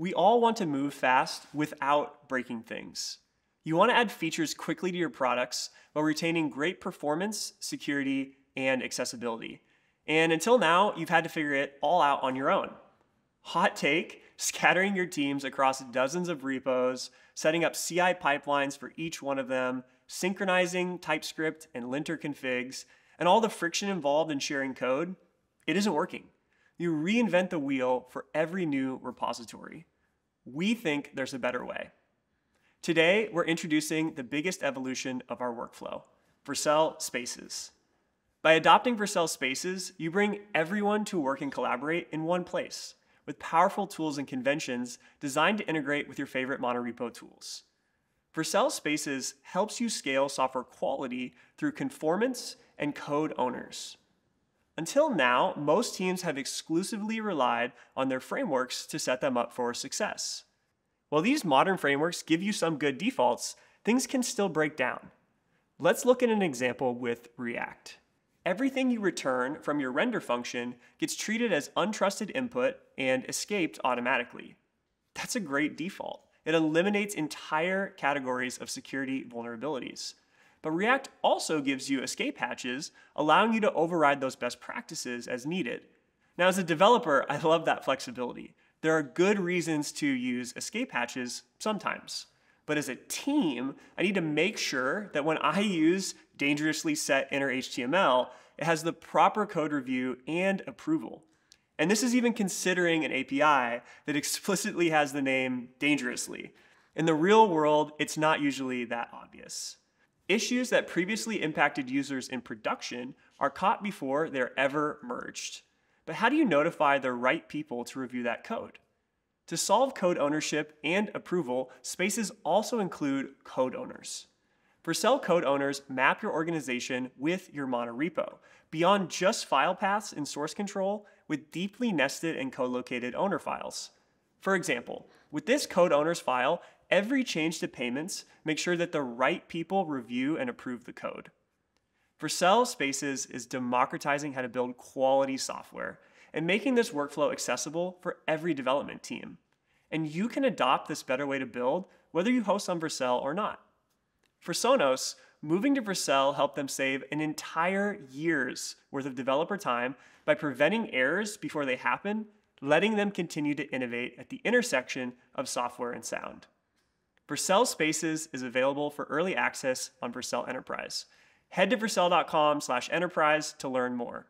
we all want to move fast without breaking things. You want to add features quickly to your products while retaining great performance, security, and accessibility. And until now, you've had to figure it all out on your own. Hot take scattering your teams across dozens of repos, setting up CI pipelines for each one of them, synchronizing TypeScript and linter configs, and all the friction involved in sharing code, it isn't working. You reinvent the wheel for every new repository. We think there's a better way. Today, we're introducing the biggest evolution of our workflow, Vercel Spaces. By adopting Vercel Spaces, you bring everyone to work and collaborate in one place with powerful tools and conventions designed to integrate with your favorite monorepo tools. Vercel Spaces helps you scale software quality through conformance and code owners. Until now, most teams have exclusively relied on their frameworks to set them up for success. While these modern frameworks give you some good defaults, things can still break down. Let's look at an example with React. Everything you return from your render function gets treated as untrusted input and escaped automatically. That's a great default. It eliminates entire categories of security vulnerabilities. But React also gives you escape hatches, allowing you to override those best practices as needed. Now, as a developer, I love that flexibility. There are good reasons to use escape hatches sometimes. But as a team, I need to make sure that when I use dangerously set inner HTML, it has the proper code review and approval. And this is even considering an API that explicitly has the name dangerously. In the real world, it's not usually that obvious. Issues that previously impacted users in production are caught before they're ever merged. But how do you notify the right people to review that code? To solve code ownership and approval, spaces also include code owners. Vercel code owners map your organization with your monorepo, beyond just file paths and source control with deeply nested and co-located owner files. For example, with this code owners file, every change to payments makes sure that the right people review and approve the code. Vercel Spaces is democratizing how to build quality software and making this workflow accessible for every development team. And you can adopt this better way to build whether you host on Vercel or not. For Sonos, moving to Vercel helped them save an entire year's worth of developer time by preventing errors before they happen, letting them continue to innovate at the intersection of software and sound. Vercel Spaces is available for early access on Vercel Enterprise. Head to vercel.com slash enterprise to learn more.